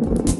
you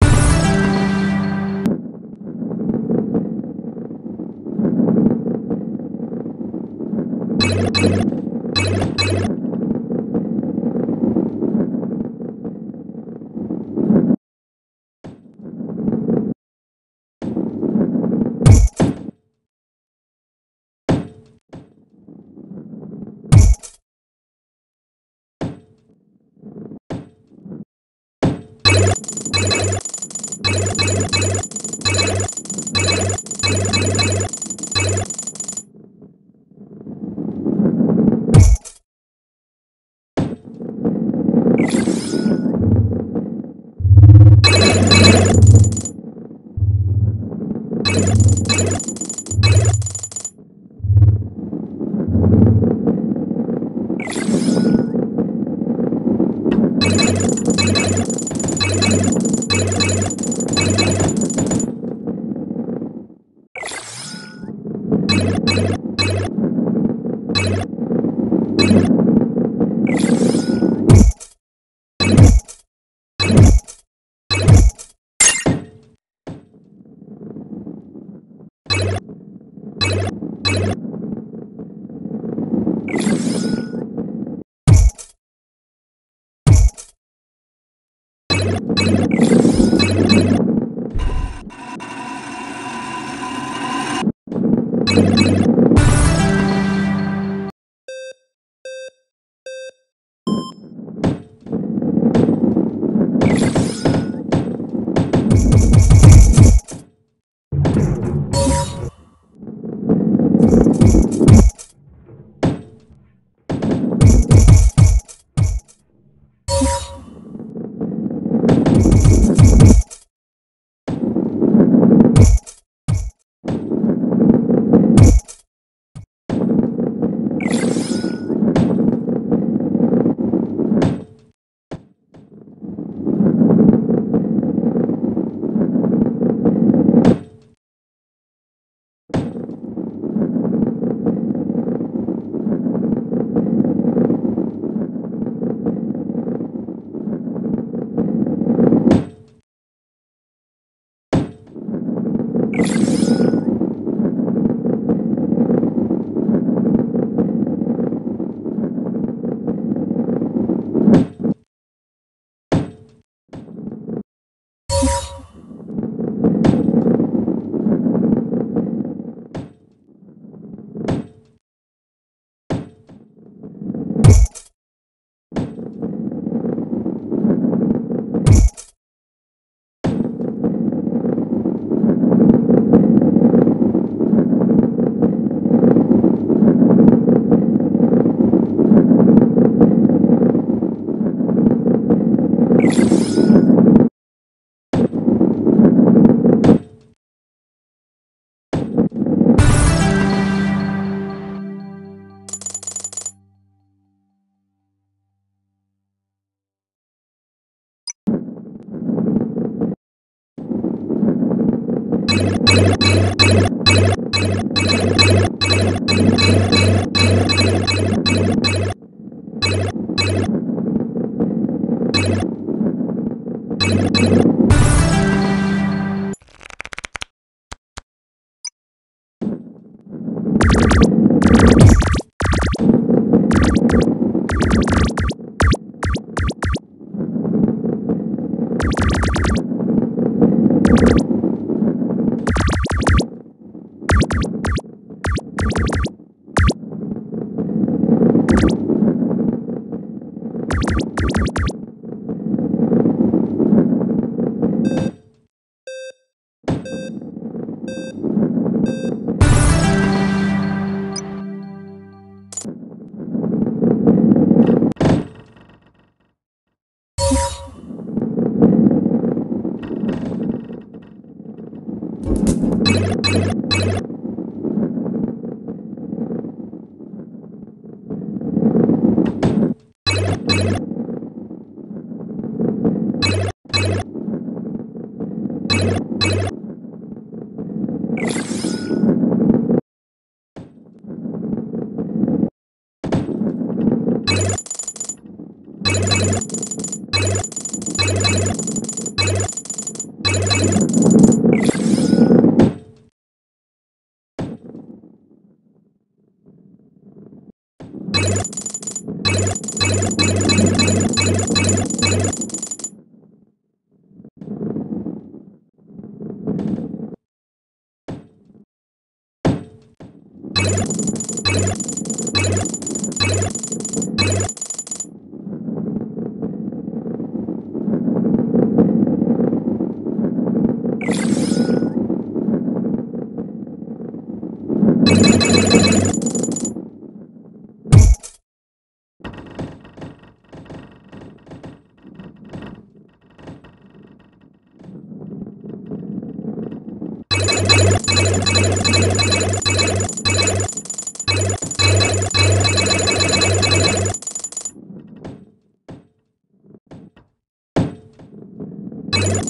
you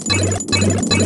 you